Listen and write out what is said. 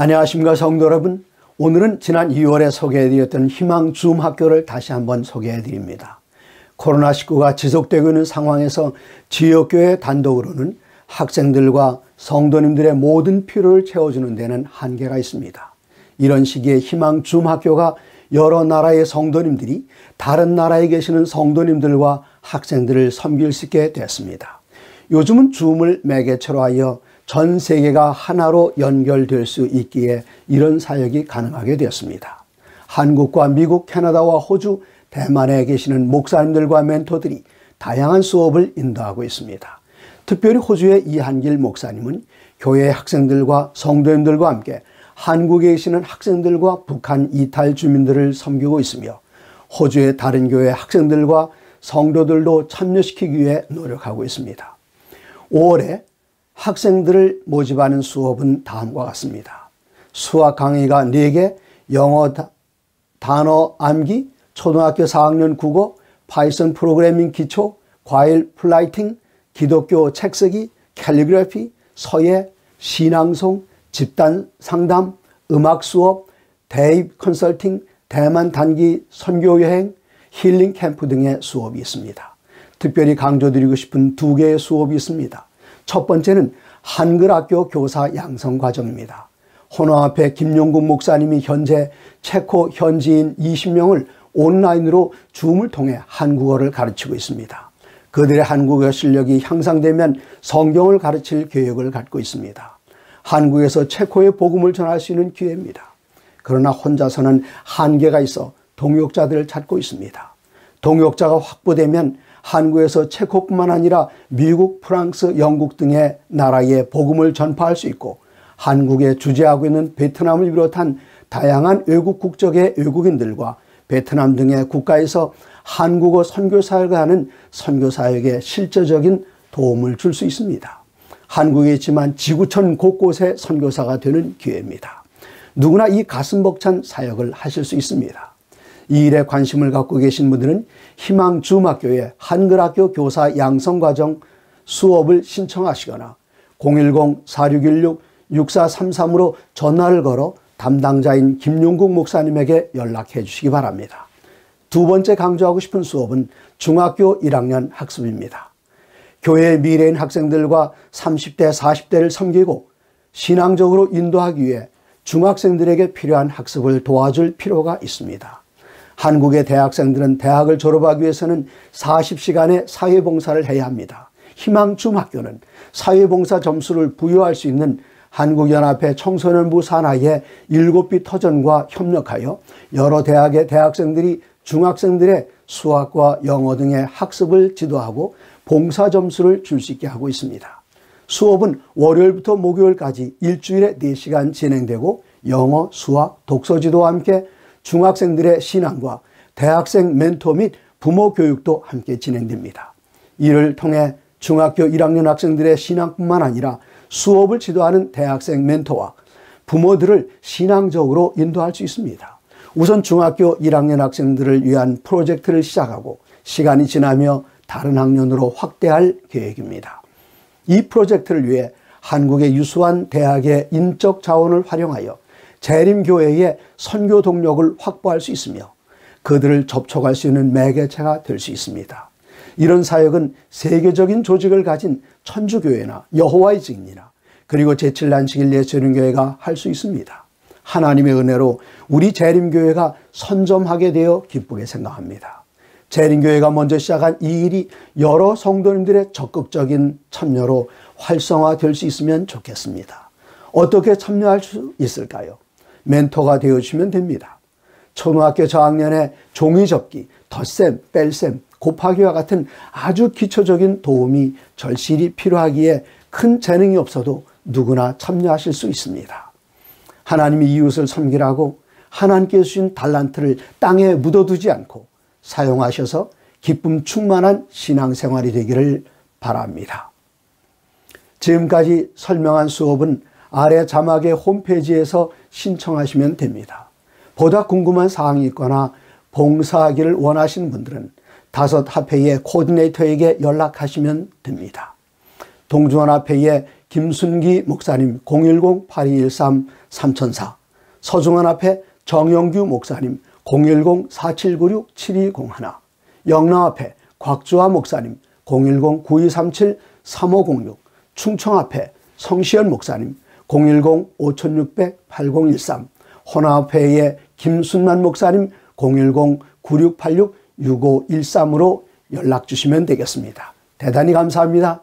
안녕하십니까 성도 여러분. 오늘은 지난 2월에 소개해드렸던 희망 줌 학교를 다시 한번 소개해드립니다. 코로나19가 지속되고 있는 상황에서 지역교회 단독으로는 학생들과 성도님들의 모든 필요를 채워주는 데는 한계가 있습니다. 이런 시기에 희망 줌 학교가 여러 나라의 성도님들이 다른 나라에 계시는 성도님들과 학생들을 섬길 수 있게 됐습니다. 요즘은 줌을 매개체로 하여 전 세계가 하나로 연결될 수 있기에 이런 사역이 가능하게 되었습니다. 한국과 미국, 캐나다와 호주, 대만에 계시는 목사님들과 멘토들이 다양한 수업을 인도하고 있습니다. 특별히 호주의 이한길 목사님은 교회 학생들과 성도님들과 함께 한국에 계시는 학생들과 북한 이탈 주민들을 섬기고 있으며 호주의 다른 교회 학생들과 성도들도 참여시키기 위해 노력하고 있습니다. 5월에 학생들을 모집하는 수업은 다음과 같습니다. 수학 강의가 4개, 영어 단어 암기, 초등학교 4학년 국어, Python 프로그래밍 기초, 과일 플라이팅, 기독교 책 쓰기, 캘리그래피, 서예, 신앙송, 집단 상담, 음악 수업, 대입 컨설팅, 대만 단기 선교 여행, 힐링 캠프 등의 수업이 있습니다. 특별히 강조드리고 싶은 두 개의 수업이 있습니다. 첫 번째는 한글학교 교사 양성 과정입니다. 호남 앞에 김용국 목사님이 현재 체코 현지인 20명을 온라인으로 줌을 통해 한국어를 가르치고 있습니다. 그들의 한국어 실력이 향상되면 성경을 가르칠 계획을 갖고 있습니다. 한국에서 체코의 복음을 전할 수 있는 기회입니다. 그러나 혼자서는 한계가 있어 동역자들을 찾고 있습니다. 동역자가 확보되면 한국에서 체코뿐만 아니라 미국, 프랑스, 영국 등의 나라에 복음을 전파할 수 있고 한국에 주재하고 있는 베트남을 비롯한 다양한 외국 국적의 외국인들과 베트남 등의 국가에서 한국어 선교사역을 하는 선교사역에 실제적인 도움을 줄 수 있습니다. 한국에 있지만 지구촌 곳곳에 선교사가 되는 기회입니다. 누구나 이 가슴 벅찬 사역을 하실 수 있습니다. 이 일에 관심을 갖고 계신 분들은 희망 중학교의 한글학교 교사 양성과정 수업을 신청하시거나 010-4616-6433으로 전화를 걸어 담당자인 김용국 목사님에게 연락해 주시기 바랍니다. 두 번째 강조하고 싶은 수업은 중학교 1학년 학습입니다. 교회의 미래인 학생들과 30대, 40대를 섬기고 신앙적으로 인도하기 위해 중학생들에게 필요한 학습을 도와줄 필요가 있습니다. 한국의 대학생들은 대학을 졸업하기 위해서는 40시간의 사회봉사를 해야 합니다. 희망중학교는 사회봉사 점수를 부여할 수 있는 한국연합회 청소년부 산하의 7비 터전과 협력하여 여러 대학의 대학생들이 중학생들의 수학과 영어 등의 학습을 지도하고 봉사 점수를 줄 수 있게 하고 있습니다. 수업은 월요일부터 목요일까지 일주일에 4시간 진행되고 영어, 수학, 독서 지도와 함께 중학생들의 신앙과 대학생 멘토 및 부모 교육도 함께 진행됩니다. 이를 통해 중학교 1학년 학생들의 신앙뿐만 아니라 수업을 지도하는 대학생 멘토와 부모들을 신앙적으로 인도할 수 있습니다. 우선 중학교 1학년 학생들을 위한 프로젝트를 시작하고 시간이 지나며 다른 학년으로 확대할 계획입니다. 이 프로젝트를 위해 한국의 유수한 대학의 인적 자원을 활용하여 재림교회의 선교 동력을 확보할 수 있으며 그들을 접촉할 수 있는 매개체가 될 수 있습니다. 이런 사역은 세계적인 조직을 가진 천주교회나 여호와의 증인이나 그리고 제7난식일 예수님교회가 할 수 있습니다. 하나님의 은혜로 우리 재림교회가 선점하게 되어 기쁘게 생각합니다. 재림교회가 먼저 시작한 이 일이 여러 성도님들의 적극적인 참여로 활성화될 수 있으면 좋겠습니다. 어떻게 참여할 수 있을까요? 멘토가 되어주시면 됩니다. 초등학교 저학년에 종이 접기, 덧셈, 뺄셈, 곱하기와 같은 아주 기초적인 도움이 절실히 필요하기에 큰 재능이 없어도 누구나 참여하실 수 있습니다. 하나님이 이웃을 섬기라고 하나님께 주신 달란트를 땅에 묻어두지 않고 사용하셔서 기쁨 충만한 신앙생활이 되기를 바랍니다. 지금까지 설명한 수업은 아래 자막의 홈페이지에서 신청하시면 됩니다. 보다 궁금한 사항이 있거나 봉사하기를 원하시는 분들은 다섯 합회의 코디네이터에게 연락하시면 됩니다. 동중환앞회의 김순기 목사님 010-8213-3004 서중환앞회 정영규 목사님 010-4796-7201 영남앞회 곽주화 목사님 010-9237-3506 충청앞회 성시현 목사님 010-5600-8013 호남앞회의 김순만 목사님 010-9686-6513으로 연락 주시면 되겠습니다. 대단히 감사합니다.